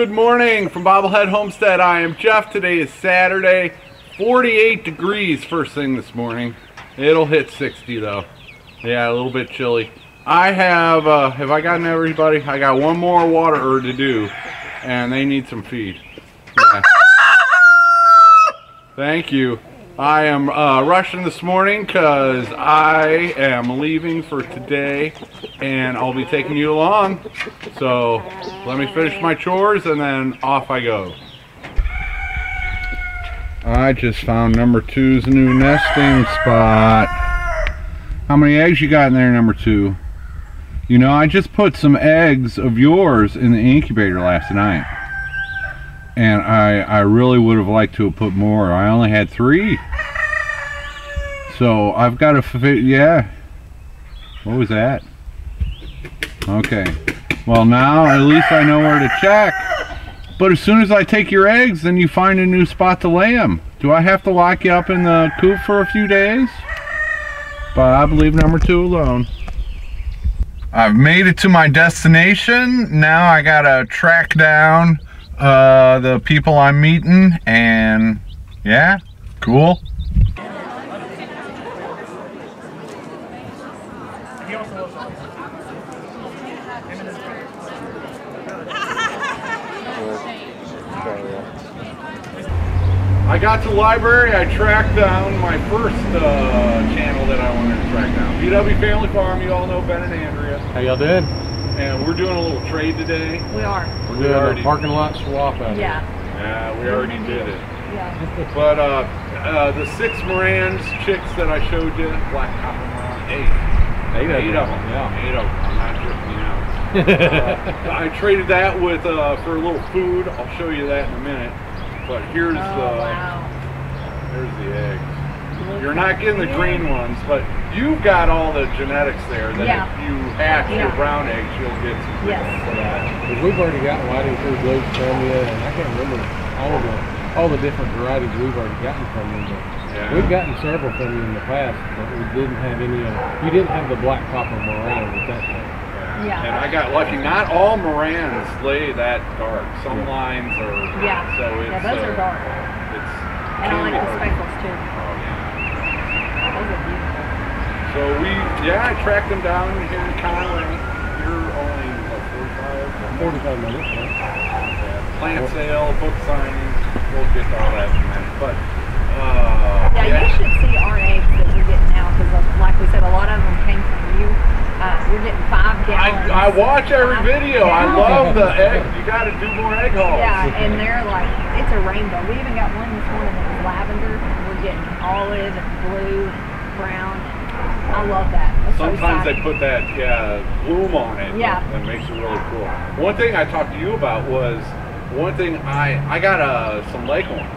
Good morning from Bobblehead Homestead. I am Jeff. Today is Saturday. 48 degrees first thing this morning. It'll hit 60 though. Yeah, a little bit chilly. I have, uh, have I gotten everybody? I got one more water to do and they need some feed. Yeah. Thank you. I am uh, rushing this morning because I am leaving for today and I'll be taking you along. So let me finish my chores and then off I go. I just found number two's new nesting spot. How many eggs you got in there, number two? You know, I just put some eggs of yours in the incubator last night. And I, I really would have liked to have put more. I only had three. So I've got fit, yeah. What was that? Okay. Well now at least I know where to check. But as soon as I take your eggs, then you find a new spot to lay them. Do I have to lock you up in the coop for a few days? But I believe number two alone. I've made it to my destination. Now I gotta track down uh, the people I'm meeting and yeah, cool. I got to the library, I tracked down my first uh, channel that I wanted to track down. VW Family Farm, you all know Ben and Andrea. How y'all doing? And we're doing a little trade today. We are. We're We doing already- a parking lot swap out. Yeah. Yeah, we already did it. Yeah. But uh, uh, the six Marans chicks that I showed you, black copper Moran, eight. Eight of Eight them, of them. yeah. Eight of them. I'm not tripping you out. Uh, I traded that with uh, for a little food. I'll show you that in a minute. But here's Oh, the wow. here's the eggs. You're not getting the green ones, but you've got all the genetics there that Yeah. if you hatch your brown eggs, you'll get some. big Yes. ones. Because we've already got Whiting True Blues from you, and I can't remember all the all the different varieties we've already gotten from you. But Yeah. We've gotten several from you in the past, but we didn't have any. Of, you didn't have the black copper moran at that time. Yeah. And I got lucky. Not all Marans lay that dark. Some Yeah. lines are. Yeah. So it's. yeah, those uh, are dark. It's. And I like the hard. speckles too. Oh, yeah. Those are beautiful. So we, yeah, I tracked them down here in Conway. You're only what 45. Forty-five minutes. Right? Yeah, Plant sale, book signing. We'll get to all that in a minute. But. Uh, Yeah, you should see our eggs that we're getting now because, like we said, a lot of them came from you. Uh, we're getting five gallons. I, I watch every Five video. I love the egg. You got to do more egg hauls. Yeah, and they're like, it's a rainbow. We even got one this morning that was lavender. We're getting olive and blue and brown. I love that. So Sometimes they put that yeah, bloom on it. Yeah. That makes it really cool. One thing I talked to you about was one thing I I got uh, some leghorns,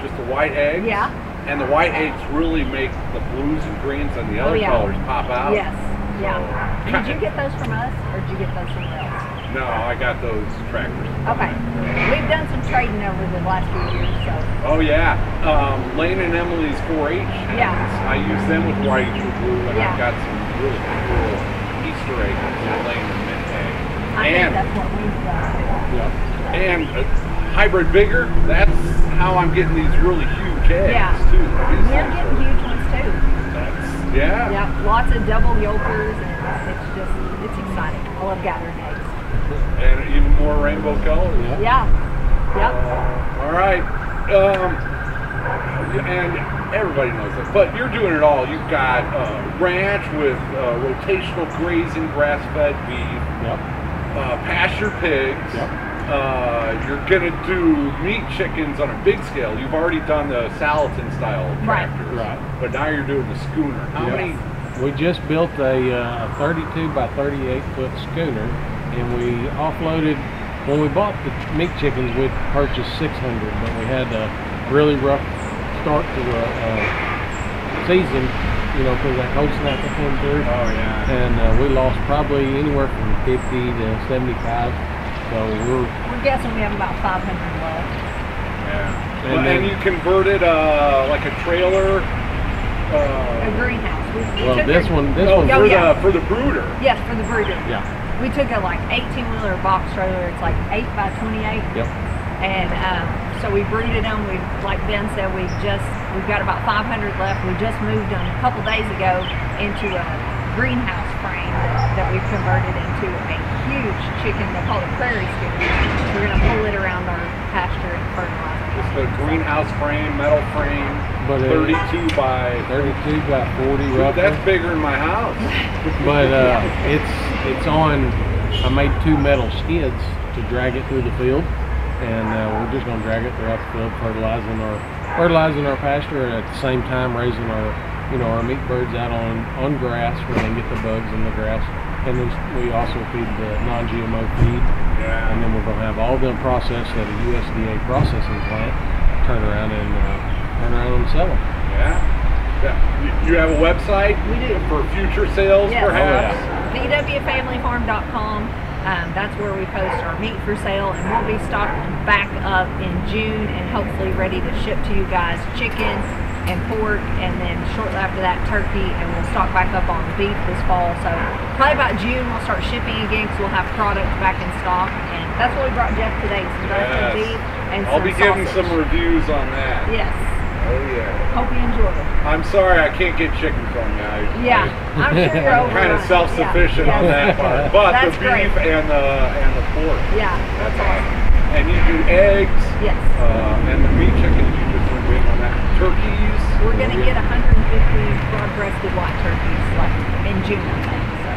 just a white egg. Yeah. And the white eggs really make the blues and greens and the Oh, other yeah. colors pop out. Yes. Yeah. Did you get those from us or did you get those somewhere else? No, I got those trackers. Okay. We've done some trading over the last few years, so Oh yeah, um, Lane and Emily's 4-H. hens. Yeah. I use them with white for blue, and Yeah. I've got some really cool Easter eggs with Lane and mint egg. I think that's what we've done. Yeah. and uh, hybrid bigger. That's how I'm getting these really huge eggs Yeah. too. These We're getting are- huge ones too. Yeah. Yep, lots of double yolkers, and it's just, it's exciting. I love gathering eggs. And even more rainbow colors. Yeah. Yeah. Yep. All right. Um, and everybody knows that. But you're doing it all. You've got uh, ranch with uh, rotational grazing, grass-fed beef, Yep. uh, pasture pigs. Yep. Uh, you're gonna do meat chickens on a big scale. You've already done the Salatin style Right. tractors, Right. but now you're doing the schooner. How Yep. many? We just built a, uh, a 32 by 38 foot schooner, and we offloaded. When we bought the meat chickens, we purchased 600, but we had a really rough start to the uh, season. You know, because that cold snap that came through, Oh yeah. and uh, we lost probably anywhere from 50 to 75. So we're We're guessing we have about 500 left. Yeah. And Well, then- and you converted uh, like a trailer. A Uh, greenhouse. We, we well. This our- one, this oh, one, for Oh, yeah. the for the brooder. Yes, for the brooder. yeah. we took a like 18 wheeler box trailer. It's like eight by 28. Yep. And um, so we breeded them. We, like Ben said, we've just we've got about 500 left. We just moved them a couple days ago into a greenhouse frame that, that we've converted into a huge chicken. They call it prairie schooner. We're gonna pull it around our pasture and fertilize it. It's the greenhouse frame, metal frame, But it- 32 by. 32 by 40 roughly. That's bigger than my house. But uh, it's it's on. I made two metal skids to drag it through the field, and uh, we're just gonna drag it throughout the field, fertilizing our fertilizing our pasture, and at the same time raising our you know our meat birds out on on grass where they can get the bugs in the grass. And then we also feed the non-GMO feed, Yeah. and then we're gonna have all them processed at a USDA processing plant. Turn around and uh, turn around and sell them. Yeah. Yeah. You- You have a website? We do. For future sales, Yes. perhaps? VWFamilyFarm.com. Um, that's where we post our meat for sale, and we'll be stocked back up in June and hopefully ready to ship to you guys chicken and pork, and then shortly after that turkey, and we'll stock back up on beef this fall. So probably about June we'll start shipping again because we'll have product back in stock, and that's what we brought Jeff today: some Yes. beef and I'll some be giving some reviews on that. Yes. Oh, yeah. Hope you enjoy it. I'm sorry I can't get chicken from you. I, Yeah, I'm sure you're over. kind of self-sufficient Yeah. on that part. But That's the beef great. and the and the pork. Yeah, that's awesome. And you do eggs. Yes. Uh, and the meat chicken you just went big on that. Turkeys. We're get 150 broad-breasted white turkeys like in June, I think. So,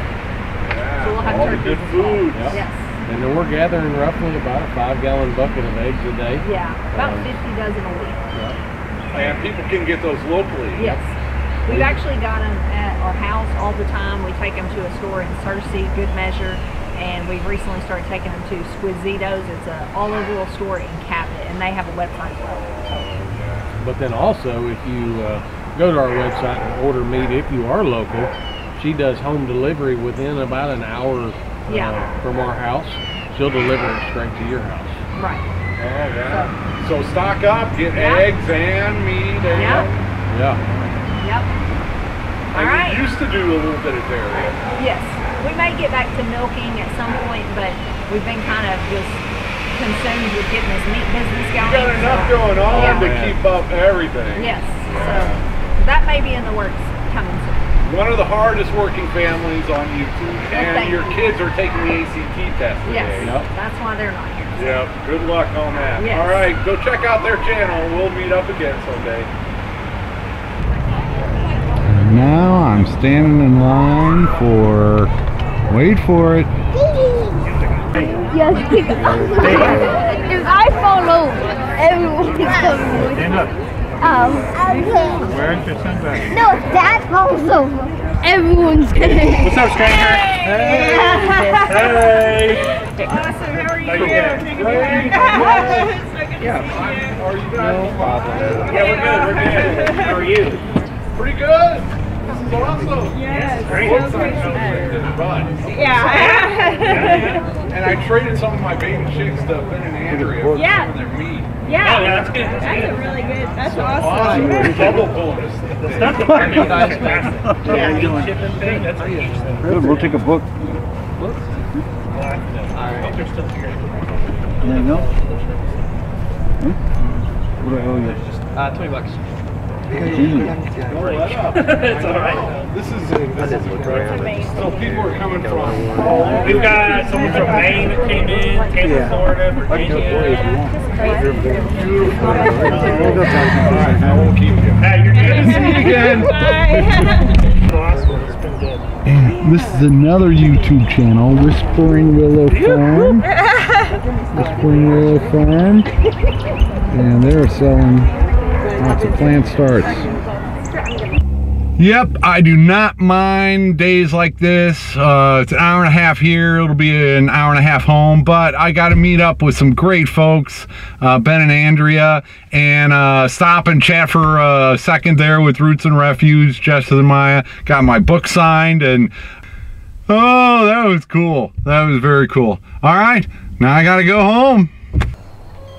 Yeah. so we'll have all the good this fall. Yep. Yes. And then we're gathering roughly about a five gallon bucket of eggs a day. Yeah. About Um, 50 dozen a week. And people can get those locally. Yes. We've actually got them at our house all the time. We take them to a store in Searcy, Good Measure, and we've recently started taking them to Squizzitos. It's an all over the store in Cabot, and they have a website as well. But then also, if you uh, go to our website and order meat, if you are local, she does home delivery within about an hour uh, Yeah. from our house. She'll deliver it straight to your house. Right. Oh yeah. So stock up, get Yeah. eggs and meat. And, Yeah. Yeah. Yep. All And right. we used to do a little bit of dairy. Yes, we may get back to milking at some point, but we've been kind of just consumed with getting this meat business You going. got enough so- going on Yeah. to keep up everything. Yes, so that may be in the works coming soon. One of the hardest working families on YouTube, and thank your you. kids are taking the ACT test Yes, today. Yep. that's why they're not here. Yep. Good luck on that. Yes. All right, go check out their channel. We'll meet up again someday. Now I'm standing in line for, wait for it, Yes, if I fall over, everyone's coming with me. Um, Where's your sunglasses? no, if Dad falls over, everyone's gonna. What's up, stranger? Hey! hey! Awesome, how are you? Yeah. Are you guys? No problem. Yeah, we're good, we're good. How are you? Pretty good. This is awesome. Yes. Great. Yeah. and I traded some of my baby chicks to Ben and Andrea Yeah. some their meat. Oh, yeah, that's good. That's a really good. That's Awesome. Double bonus. Stuff that we're doing is. Yeah, you thing, that's a good, we'll take a book. Alright. They're still here. There you. Hmm? What do I owe you? Uh, 20 bucks. Gee. it's alright. This is a, this is a So people are coming from all We've got someone from Maine that came in, Tampa, Florida, Virginia. beautiful. I won't keep you. Hey, you're good. See you again. Awesome. It's been good. And this is another YouTube channel, Whispering Willow Farm. Whispering Willow Farm. And they're selling lots of plant starts. Yep, I do not mind days like this. Uh, it's an hour and a half here. It'll be an hour and a half home, but I got to meet up with some great folks, uh, Ben and Andrea, and uh, stop and chat for a second there with Roots and Refuge, Jess and Maya. Got my book signed, and oh, that was cool. That was very cool. All right, now I got to go home.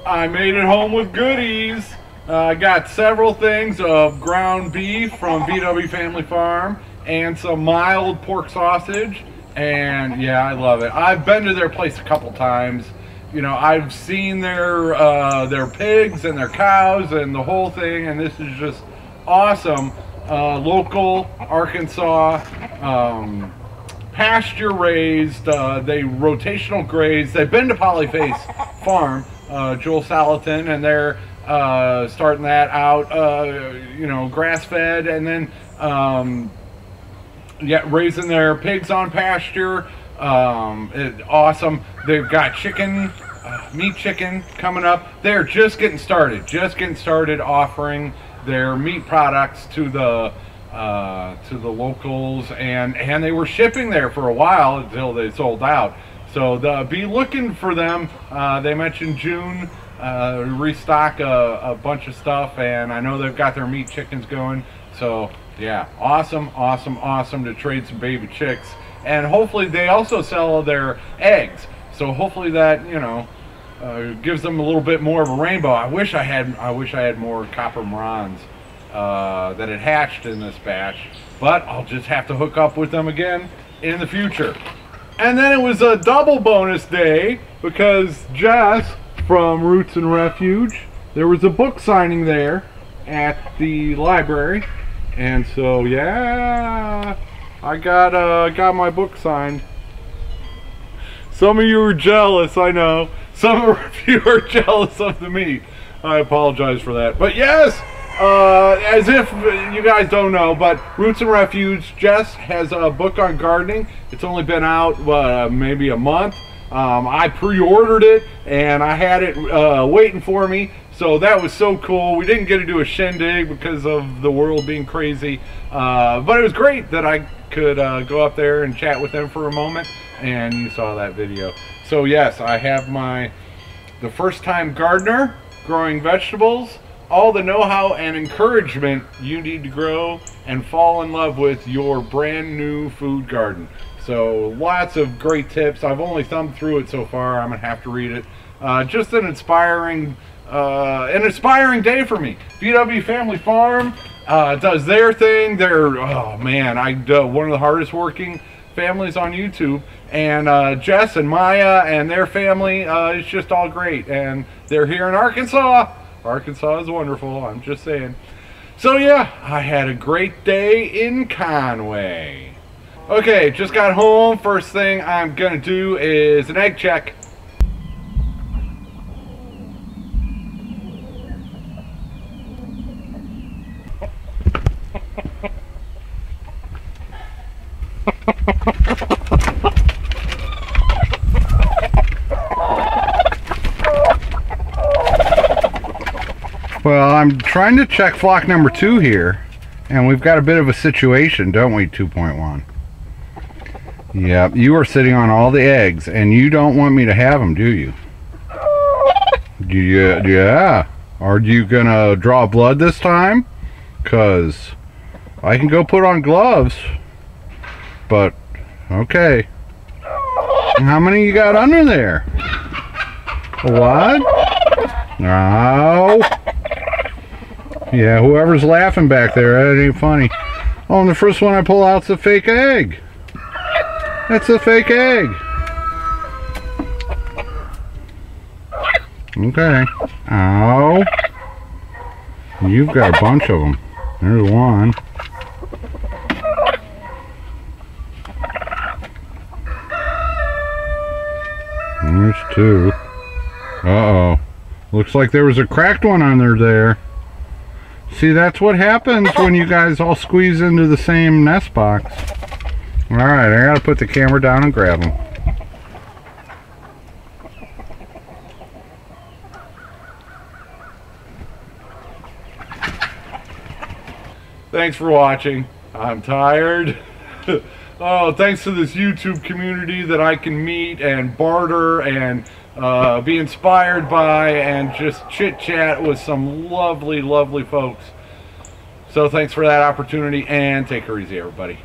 I made it home with goodies. Uh, I got several things of ground beef from VW Family Farm and some mild pork sausage and yeah, I love it. I've been to their place a couple times. You know, I've seen their uh, their pigs and their cows and the whole thing, and this is just awesome. Uh, local Arkansas, um, pasture raised. Uh, they rotational graze. They've been to Polyface Farm, uh, Joel Salatin, and they're uh, starting that out. Uh, you know, grass fed, and then. Um, yeah, raising their pigs on pasture. Um, it, awesome. They've got chicken, uh, meat chicken coming up. They're just getting started, just getting started offering their meat products to the uh, to the locals, and and they were shipping there for a while until they sold out. So the, be looking for them. Uh, they mentioned June. Uh, restock a, a bunch of stuff, and I know they've got their meat chickens going. So yeah, awesome, awesome, awesome to trade some baby chicks. And hopefully they also sell their eggs. So hopefully that, you know, uh, gives them a little bit more of a rainbow. I wish I had I wish I had more copper Marans uh, that had hatched in this batch. But I'll just have to hook up with them again in the future. And then it was a double bonus day because Jess from Roots and Refuge, there was a book signing there at the library and so yeah, I got uh got my book signed. Some of you are jealous, I know. Some of you are jealous of me. I apologize for that. But yes, uh, as if you guys don't know, but Roots and Refuge, Jess has a book on gardening. It's only been out uh, maybe a month. Um, I pre-ordered it and I had it uh, waiting for me so that was so cool. We didn't get to do a shindig because of the world being crazy. Uh, but it was great that I could uh, go up there and chat with them for a moment. And you saw that video. So yes, I have my the first time gardener growing vegetables. All the know-how and encouragement you need to grow and fall in love with your brand new food garden. So lots of great tips. I've only thumbed through it so far. I'm gonna have to read it. Uh, just an inspiring uh, an inspiring day for me. VW Family Farm uh, does their thing. They're, oh man, I uh, one of the hardest working families on YouTube. And uh, Jess and Maya and their family uh, is just all great. And they're here in Arkansas. Arkansas is wonderful, I'm just saying. So yeah, I had a great day in Conway. Okay, just got home. First thing I'm gonna do is an egg check. well, I'm trying to check flock number two here, and we've got a bit of a situation, don't we, 2.1? Yep, you are sitting on all the eggs, and you don't want me to have them, do you? You yeah. Are you gonna draw blood this time? Cause I can go put on gloves. But, okay. How many you got under there? What? No. Yeah, whoever's laughing back there, that ain't funny. Oh, and the first one I pull out's a fake egg. That's a fake egg. Okay. Ow. You've got a bunch of them. There's one. There's two. Uh-oh. Looks like there was a cracked one under there. See, that's what happens when you guys all squeeze into the same nest box. Alright, I gotta put the camera down and grab them. Thanks for watching. I'm tired. oh, thanks to this YouTube community that I can meet and barter and uh, be inspired by and just chit chat with some lovely, lovely folks. So thanks for that opportunity and take her easy, everybody.